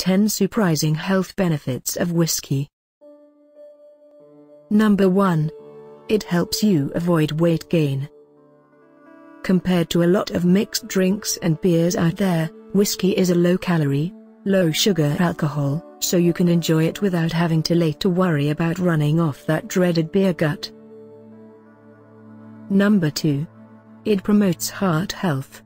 10 Surprising Health Benefits of Whiskey Number 1. It helps you avoid weight gain. Compared to a lot of mixed drinks and beers out there, whiskey is a low-calorie, low-sugar alcohol, so you can enjoy it without having to late to worry about running off that dreaded beer gut. Number 2. It promotes heart health.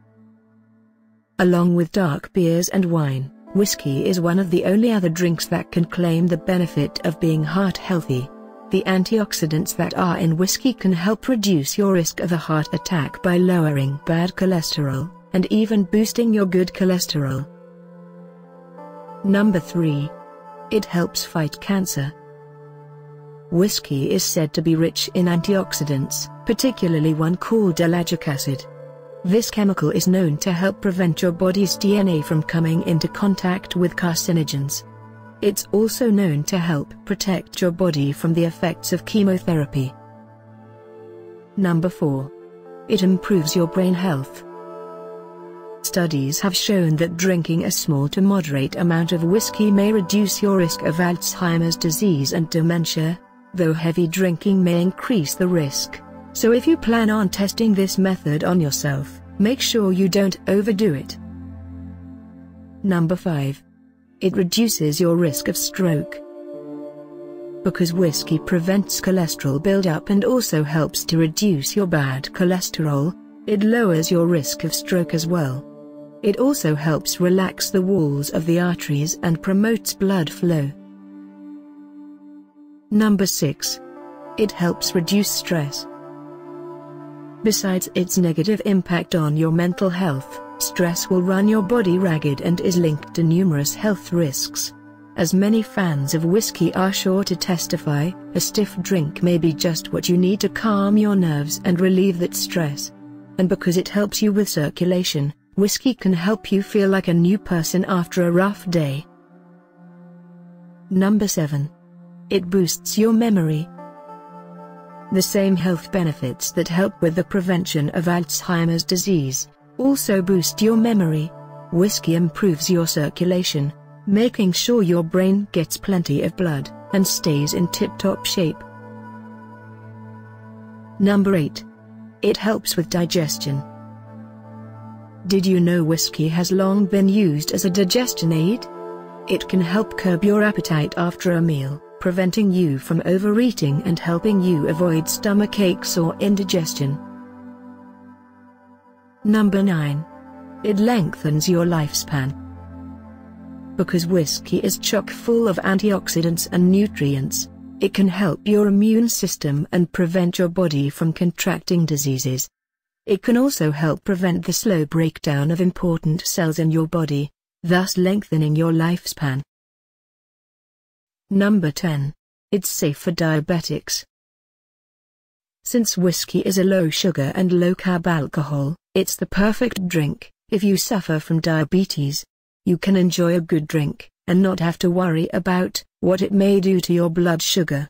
Along with dark beers and wine, whiskey is one of the only other drinks that can claim the benefit of being heart healthy. The antioxidants that are in whiskey can help reduce your risk of a heart attack by lowering bad cholesterol, and even boosting your good cholesterol. Number 3. It helps fight cancer. Whiskey is said to be rich in antioxidants, particularly one called ellagic acid. This chemical is known to help prevent your body's DNA from coming into contact with carcinogens. It's also known to help protect your body from the effects of chemotherapy. Number 4. It improves your brain health. Studies have shown that drinking a small to moderate amount of whiskey may reduce your risk of Alzheimer's disease and dementia, though heavy drinking may increase the risk. So if you plan on testing this method on yourself, make sure you don't overdo it. Number 5. It reduces your risk of stroke. Because whiskey prevents cholesterol buildup and also helps to reduce your bad cholesterol, it lowers your risk of stroke as well. It also helps relax the walls of the arteries and promotes blood flow. Number 6. It helps reduce stress. Besides its negative impact on your mental health, Stress will run your body ragged and is linked to numerous health risks. As many fans of whiskey are sure to testify, a stiff drink may be just what you need to calm your nerves and relieve that stress. And because it helps you with circulation, whiskey can help you feel like a new person after a rough day. Number 7. It boosts your memory. The same health benefits that help with the prevention of Alzheimer's disease also boost your memory. Whiskey improves your circulation, making sure your brain gets plenty of blood and stays in tip-top shape. Number 8. It helps with digestion. Did you know whiskey has long been used as a digestion aid? It can help curb your appetite after a meal, preventing you from overeating and helping you avoid stomach aches or indigestion. Number 9. It lengthens your lifespan. Because whiskey is chock full of antioxidants and nutrients, it can help your immune system and prevent your body from contracting diseases. It can also help prevent the slow breakdown of important cells in your body, thus lengthening your lifespan. Number 10. It's safe for diabetics. Since whiskey is a low sugar and low carb alcohol, it's the perfect drink, if you suffer from diabetes. You can enjoy a good drink, and not have to worry about what it may do to your blood sugar.